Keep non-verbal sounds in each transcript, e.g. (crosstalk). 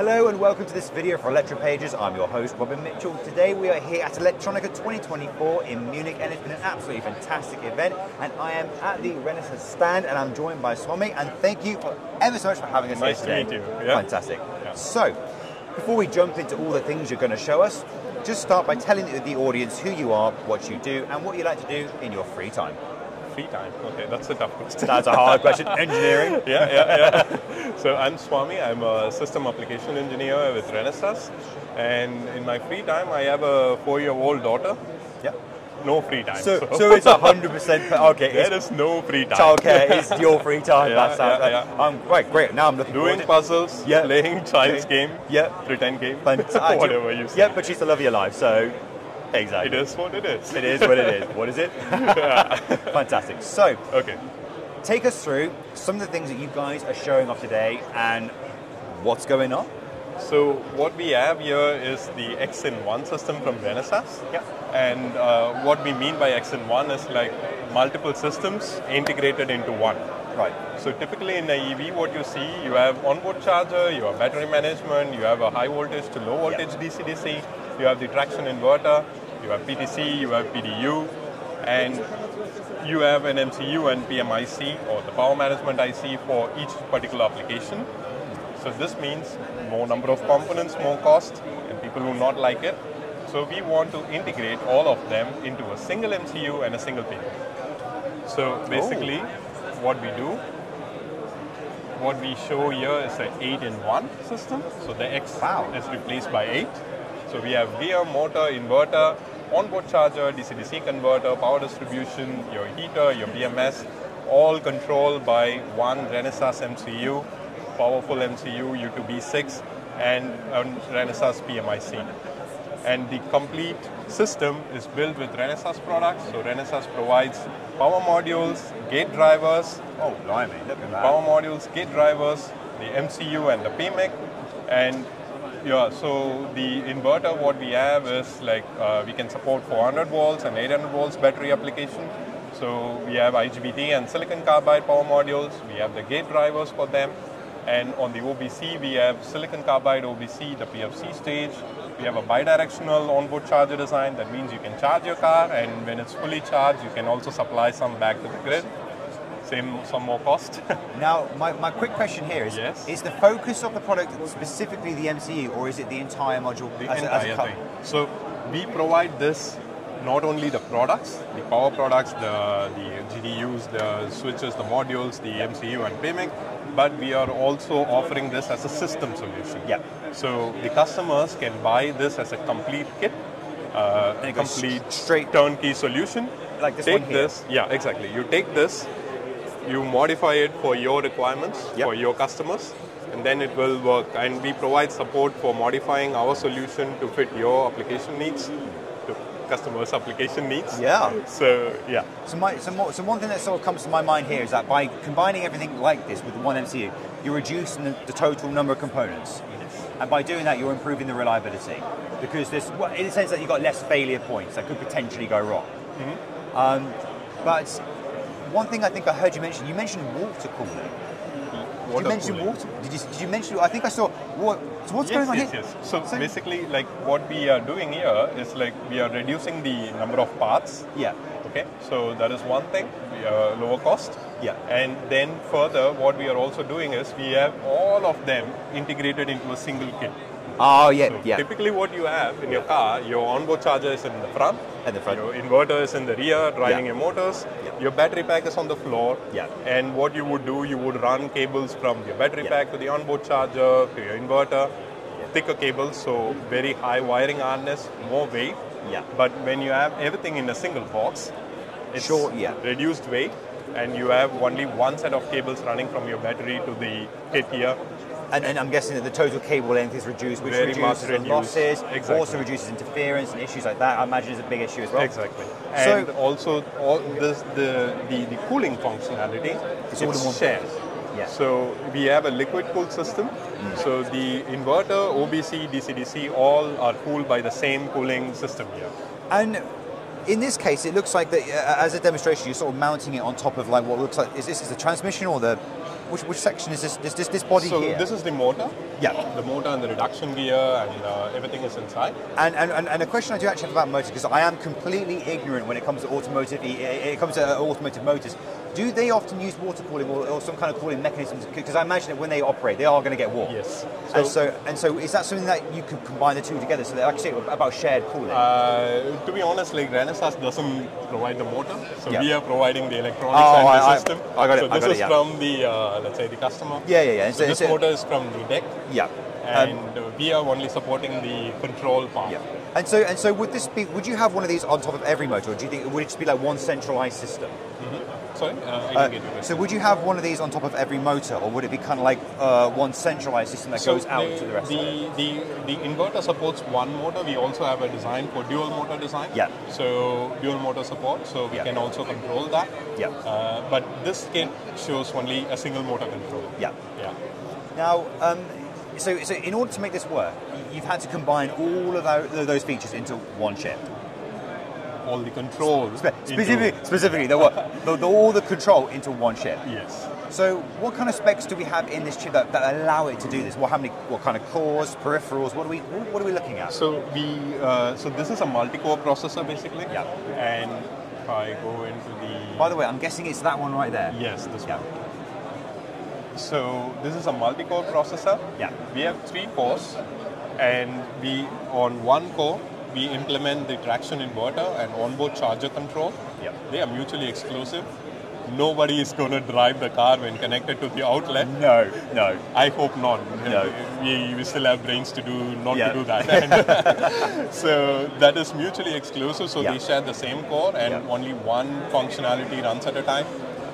Hello and welcome to this video for Electropages. I'm your host, Robin Mitchell. Today we are here at Electronica 2024 in Munich and it's been an absolutely fantastic event and I am at the Renesas stand and I'm joined by Swami and thank you for ever so much for having us nice here today. Nice to meet you. Yeah. Fantastic. Yeah. So, before we jump into all the things you're going to show us, just start by telling the audience who you are, what you do and what you like to do in your free time free time? Okay, that's a tough question. That's a hard question. (laughs) Engineering? yeah, yeah, yeah. (laughs) So I'm Swami. I'm a system application engineer with Renesas. And in my free time, I have a four-year-old daughter. Yeah. No free time. So, so. so it's 100% okay. (laughs) There is no free time. Childcare is your free time. yeah, That's yeah, yeah. I'm right, great. Now I'm looking doing puzzles, yeah. playing child's game, yeah, pretend game, whatever you say. Yeah, but she's the love of your life. So Exactly. It is what it is. It is what it is. What is it? (laughs) Fantastic. So, okay. Take us through some of the things that you guys are showing off today and what's going on. So what we have here is the X-in-1 system from Renesas. Yep. And uh, what we mean by X-in-1 is like multiple systems integrated into one. Right. So typically in an EV, what you see, you have onboard charger, you have battery management, you have a high voltage to low voltage yep. DC-DC, you have the traction inverter, you have PTC, you have PDU, and you have an MCU and PMIC or the power management IC for each particular application. So this means more number of components, more cost, and people will not like it. So we want to integrate all of them into a single MCU and a single PMIC. So oh. basically, oh. what we do, what we show here is an 8-in-1 system. So the X wow. is replaced by 8. So we have gear, motor, inverter, onboard charger, DC-DC converter, power distribution, your heater, your BMS, all controlled by one Renesas MCU, powerful MCU U2B6, and a Renesas PMIC. And the complete system is built with Renesas products. So Renesas provides power modules, gate drivers. Oh, blimey, look at that. Power modules, gate drivers, the MCU and the PMIC, and yeah, so the inverter what we have is like uh, we can support 400 volts and 800 volts battery application. So we have IGBT and silicon carbide power modules. We have the gate drivers for them. And on the OBC, we have silicon carbide OBC, the PFC stage. We have a bidirectional onboard charger design. That means you can charge your car, and when it's fully charged, you can also supply some back to the grid same some more cost. (laughs) now, my, my quick question here is: yes. Is the focus of the product specifically the MCU, or is it the entire module? The as entire a, as thing. So we provide this not only the products, the power products, the the GDUs, the switches, the modules, the MCU and PMIC, but we are also offering this as a system solution. Yeah. So the customers can buy this as a complete kit, uh, a complete straight turnkey solution. Like this take one here. this, yeah, exactly. You take this, you modify it for your requirements, yep. for your customers, and then it will work. And we provide support for modifying our solution to fit your application needs, to customers' application needs. Yeah. So, yeah. So, my, so, more, so one thing that sort of comes to my mind here is that by combining everything like this with one MCU, you're reducing the, the total number of components. And by doing that, you're improving the reliability. Because there's, well, in the sense that you've got less failure points that could potentially go wrong. Mm-hmm. Um, but one thing I think I heard you mention, you mentioned water cooling. Water did you mention cooling. water? Did you, did you mention? I think I saw. What, so what's yes, going on yes, here? Yes, So, so basically, like what we are doing here is like we are reducing the number of parts. Yeah. Okay. So that is one thing. We are lower cost. Yeah. And then further, what we are also doing is we have all of them integrated into a single kit. Oh yeah, so yeah. Typically, what you have in your car, your onboard charger is in the front, at the front. Your inverter is in the rear, driving yeah. your motors. Yeah. Your battery pack is on the floor. Yeah. And what you would do, you would run cables from your battery yeah. pack to the onboard charger to your inverter. Thicker cables, so very high wiring harness, more weight. Yeah. But when you have everything in a single box, it's Short, yeah. reduced weight, and you have only one set of cables running from your battery to the kit here and, and, I'm guessing that the total cable length is reduced, which Very reduces reduced. losses, exactly. also reduces interference and issues like that. I imagine is a big issue as well. Exactly. And so, also, all this, the, the, the cooling functionality all shared. Yeah. So we have a liquid cooled system. Mm. So the inverter, OBC, DC-DC, all are cooled by the same cooling system here. And in this case, it looks like that uh, as a demonstration, you're sort of mounting it on top of like what looks like is this is the transmission or the which, which section is this? This this, this body So here. this is the motor. Yeah. The motor and the reduction gear and uh, everything is inside. And, and, and, and a question I do actually have about motors, because I am completely ignorant when it comes to automotive, it comes to uh, automotive motors. Do they often use water cooling or, or some kind of cooling mechanisms? Because I imagine that when they operate, they are going to get warm. Yes. and So- so and so, is that something that you could combine the two together? So, like I say about shared cooling. Uh, to be honest, like Renesas doesn't provide the motor, so Yeah. we are providing the electronics Oh, and the I- I- system. I got it, So this got it, is yeah. from the uh, let's say the customer. yeah, yeah, yeah. And So this so- motor is from the deck, yeah. and Um, uh, we are only supporting the control part. yeah. And so and so, would this be? Would you have one of these on top of every motor, or do you think would it just be like one centralized system? Sorry, uh, I Uh, you. so would you have one of these on top of every motor, or would it be kind of like uh, one centralized system that goes out the, to the rest? The, the, the inverter supports one motor. We also have a design for dual motor design. Yeah. So dual motor support, so we Yeah. can also control that. Yeah. Uh, but this kit shows only a single motor control. yeah. Yeah. Now, um, so, so in order to make this work, you've had to combine all of tho- those features into one chip. All the controls. Spe- Specifically, specifically the, the, the, all the control into one chip. Yes. So, what kind of specs do we have in this chip that, that allow it to do this? What, how many, what kind of cores, peripherals? What are we, what are we looking at? So we, uh, so this is a multi-core processor basically. Yeah. And if I go into the. By the way, I'm guessing it's that one right there. Yes, this Yeah. one. So this is a multi-core processor. Yeah. We have three cores, and we on one core we implement the traction inverter and onboard charger control. Yep. They are mutually exclusive. Nobody is going to drive the car when connected to the outlet. No, no. I hope not. No. We, we still have brains to do not Yeah. to do that. (laughs) so that is mutually exclusive. So Yeah. they share the same core, and Yeah. only one functionality runs at a time.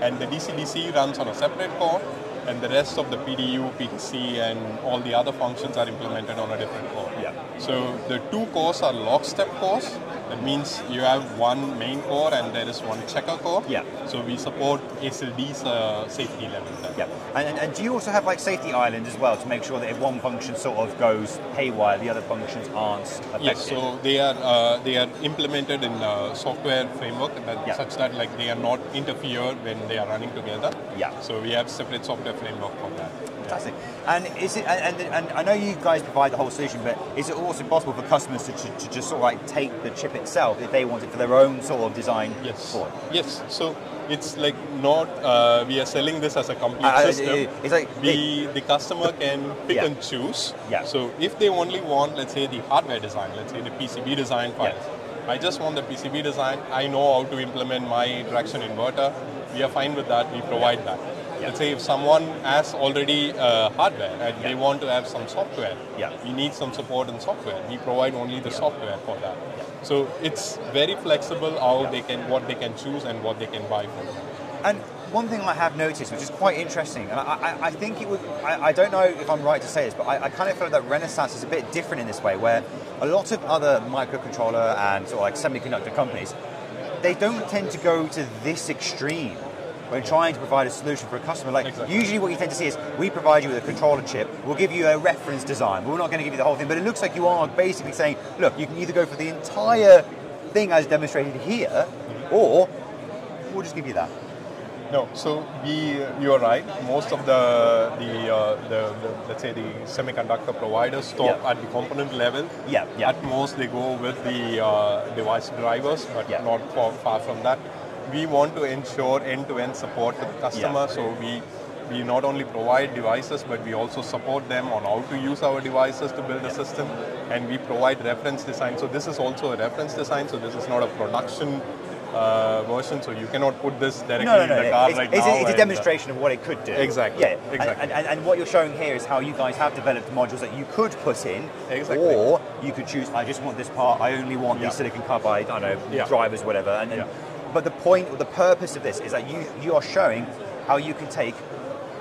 And the DC-DC runs on a separate core, and the rest of the PDU, PTC, and all the other functions are implemented on a different core. Yeah. So the two cores are lockstep cores. That means you have one main core and there is one checker core. Yeah. So we support ASIL-D's uh, safety level there. Yeah, and, and, and do you also have like safety islands as well to make sure that if one function sort of goes haywire, the other functions aren't affected? Yes, so they are uh, they are implemented in a software framework that, Yeah. such that like they are not interfered when they are running together. Yeah. So we have separate software framework for that. Fantastic. And is it? And, and, and I know you guys provide the whole solution, but is it also possible for customers to, to, to just sort of like take the chip itself if they want it for their own sort of design? Yes. For? Yes. So it's like not uh, we are selling this as a complete Uh, system. it's like the the customer can pick Yeah. and choose. Yeah. So if they only want, let's say, the hardware design, let's say the PCB design files. I just want the PCB design. I know how to implement my traction inverter. We are fine with that. We provide that. Yeah. Let's say if someone has already uh, hardware and they want to have some software, Yeah. we need some support in software. We provide only the software for that. So it's very flexible how they can what they can choose and what they can buy for. And one thing I have noticed, which is quite interesting, and I, I, I think it would, I, I don't know if I'm right to say this, but I, I kind of feel that Renesas is a bit different in this way, where a lot of other microcontroller and sort of like semiconductor companies, they don't tend to go to this extreme when trying to provide a solution for a customer. Like Exactly. usually what you tend to see is we provide you with a controller chip, we'll give you a reference design, but we're not going to give you the whole thing. But it looks like you are basically saying, look, you can either go for the entire thing as demonstrated here, or we'll just give you that. No, so we you are right. Most of the the, uh, the, the let's say the semiconductor providers stop Yeah. at the component level. Yeah, yeah. At most they go with the uh, device drivers, but Yeah. not far, far from that. We want to ensure end-to-end support to the customer, so we we not only provide devices, but we also support them on how to use our devices to build a system, and we provide reference design. So this is also a reference design. So this is not a production uh, version. So you cannot put this directly No, no, in no. the no. car It's, right it's, now. a, it's a uh, demonstration of what it could do. Exactly, Yeah. And- exactly. And, and, and what you're showing here is how you guys have developed modules that you could put in, Exactly. or you could choose. I just want this part. I only want Yeah. these silicon carbide. I don't know Yeah. drivers, whatever. And, and Yeah. But the point, or the purpose of this is that you you are showing how you can take,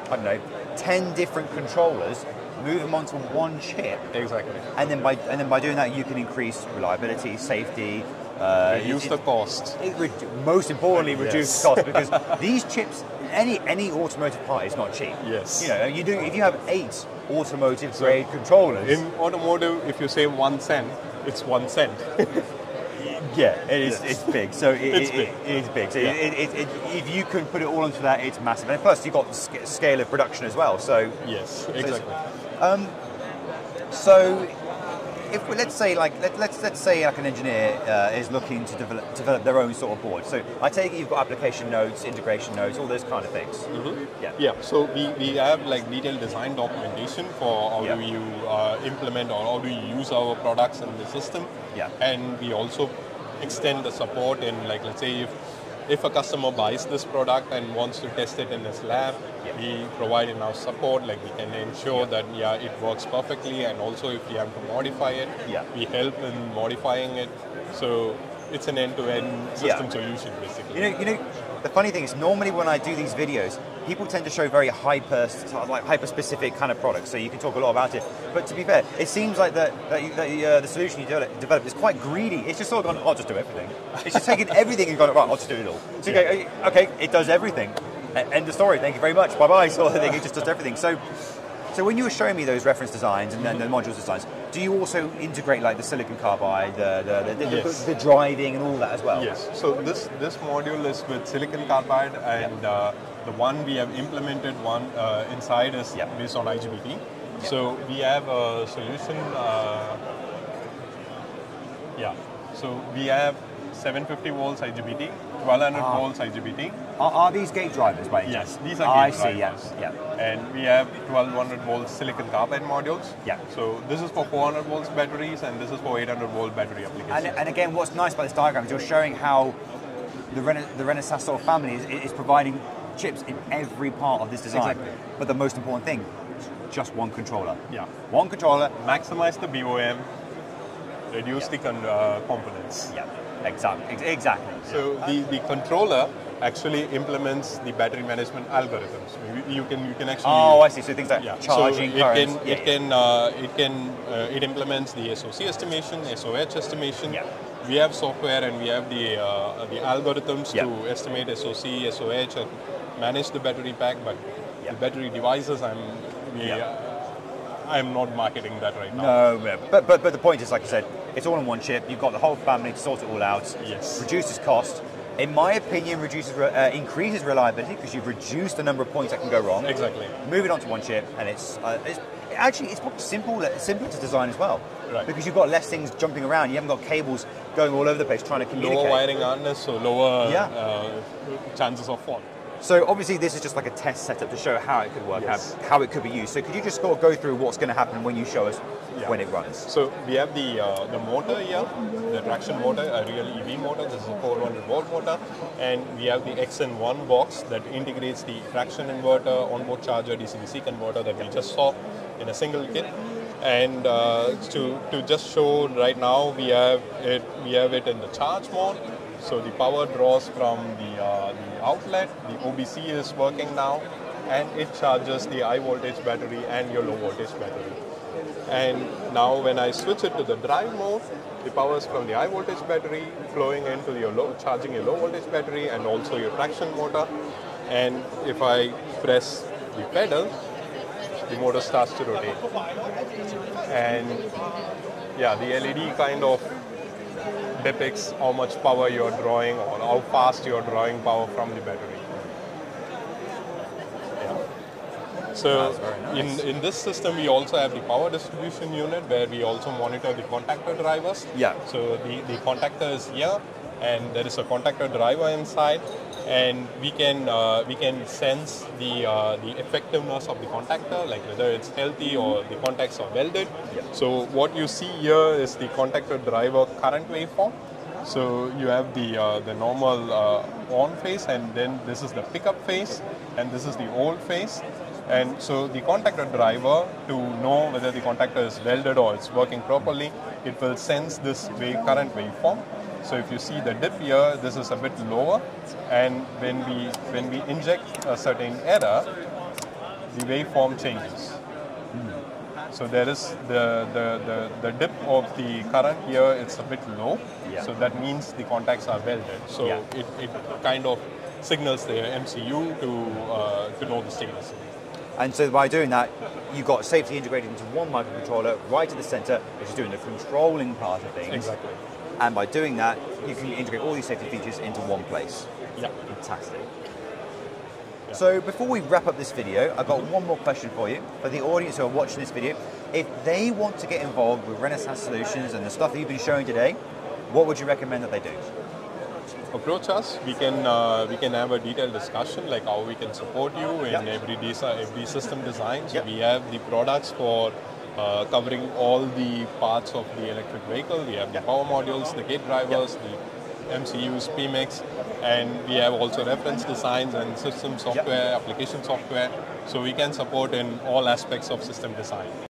I don't know, ten different controllers, move them onto one chip, Exactly. and then by and then by doing that you can increase reliability, safety. Uh, Reduce it- the cost. it redu- most importantly reduce Yes. cost because (laughs) these chips any any automotive part is not cheap Yes. you know you do if you have eight automotive grade controllers In automotive, if you say one cent, it's one cent. (laughs) Yeah, it is. It's big. So it, It's it- big. it is big. So Yeah. it, it, it, if you can put it all into that, it's massive. And plus, you've got the scale of production as well. So Yes, exactly. So, if we, let's say like let, let's let's say like an engineer uh, is looking to develop develop their own sort of board. So I take it you've got application notes, integration notes, all those kind of things. Yeah. Yeah, so we, we have like detailed design documentation for how Yeah. do you uh, implement or how do you use our products in the system. Yeah. And we also extend the support in like let's say if if a customer buys this product and wants to test it in his lab, Yeah. we provide enough support like we can ensure that yeah it works perfectly and also if we have to modify it, Yeah. we help in modifying it. So it's an end-to-end system Yeah. solution basically. You know, you know, the funny thing is normally when I do these videos, people tend to show very hyper, like hyper specific kind of products. So you can talk a lot about it. But to be fair, it seems like that, that, you- that uh, the solution you develop, is quite greedy. It's just sort of gone, I'll just do everything. It's just taken everything and gone, right, I'll just do it all. So you go, okay, it does everything. End of story. Thank you very much. Bye bye. Sort of thing. It just does everything. So. So when you were showing me those reference designs and then the modules designs, do you also integrate like the silicon carbide, the the, the, Yes. the driving and all that as well? Yes. So this this module is with silicon carbide, and uh, the one we have implemented one uh, inside is Yeah. based on IGBT. So we have a solution. Uh, yeah. So we have 750 volts IGBT, 1200 Ah. volts IGBT. Are, are these gate drivers by any Yes, these are I gate see. drivers. Yeah, yeah. And we have 1200 volt silicon carbide modules. Yeah. So this is for 400 volts batteries, and this is for 800 volt battery applications. And, and again, what's nice about this diagram is you're showing how the, Rena- the Renesas family is, is providing chips in every part of this design. Exactly. But the most important thing, just one controller. Yeah. One controller. maximize the BOM, reduce the con- uh, components. Yeah. Exactly. Exactly. So the, the controller actually implements the battery management algorithms. You, can you can actually Oh, I see. So things like yeah. charging so it currents. can yeah, it can uh, it can uh, it implements the SOC estimation, SOH estimation. Yeah. We have software and we have the uh, the algorithms Yeah. to estimate SOC, SOH, and manage the battery pack. But Yeah. the battery devices, I'm we, Yeah. I'm not marketing that right now. No, no, but, but but the point is, like I said, it's all on one chip. You've got the whole family to sort it all out. Yes. Reduces cost. In my opinion, reduces uh, increases reliability because you've reduced the number of points that can go wrong. Exactly. Move it onto one chip, and it's, uh, it's actually it's probably simple simpler to design as well. Right. Because you've got less things jumping around. You haven't got cables going all over the place trying to communicate. Lower wiring harness, so lower Yeah. uh, chances of fault. So obviously this is just like a test setup to show how it could work, Yes. how, how it could be used. So could you just go through what's going to happen when you show us Yeah. when it runs? So we have the uh, the motor here, the traction motor, a real EV motor. This is a 400 volt motor, and we have the X-in-1 box that integrates the traction inverter, onboard charger, DC-DC converter that we just saw in a single kit. And uh, to to just show right now, we have it we have it in the charge mode. So the power draws from the uh, the outlet. The OBC is working now, and it charges the high voltage battery and your low voltage battery. And now when I switch it to the drive mode, the power is from the high voltage battery flowing into your low, charging your low voltage battery and also your traction motor. And if I press the pedal, the motor starts to rotate. And yeah, the LED kind of depicts how much power you're drawing or how fast you're drawing power from the battery. Yeah. So nice. in, in this system, we also have the power distribution unit where we also monitor the contactor drivers. Yeah. So the, the contactor is here and there is a contactor driver inside and we can uh, we can sense the uh, the effectiveness of the contactor like whether it's healthy or the contacts are welded. Yeah. So what you see here is the contactor driver current waveform. So you have the uh, the normal uh, on phase and then this is the pickup phase and this is the hold phase. And so the contactor driver, to know whether the contactor is welded or it's working properly, it will sense this wave current waveform. So if you see the dip here, this is a bit lower, and when we when we inject a certain error, the waveform changes. So there is the, the, the, the dip of the current here, it's a bit low. Yeah. So that means the contacts are welded. So Yeah. it, it kind of signals the MCU to, uh, to know the status. And so by doing that, you've got safety integrated into one microcontroller right at the center, which is doing the controlling part of things. Exactly. And by doing that, you can integrate all these safety features into one place. Yeah. Fantastic. So before we wrap up this video, I've got one more question for you. For the audience who are watching this video, if they want to get involved with Renesas Solutions and the stuff that you've been showing today, what would you recommend that they do? Approach us. We can uh, we can have a detailed discussion like how we can support you in Yep. every every system design. So Yep. we have the products for uh, covering all the parts of the electric vehicle. We have the power modules, the gate drivers, the MCUs, PMICs, and we have also reference designs and system software, application software. So we can support in all aspects of system design.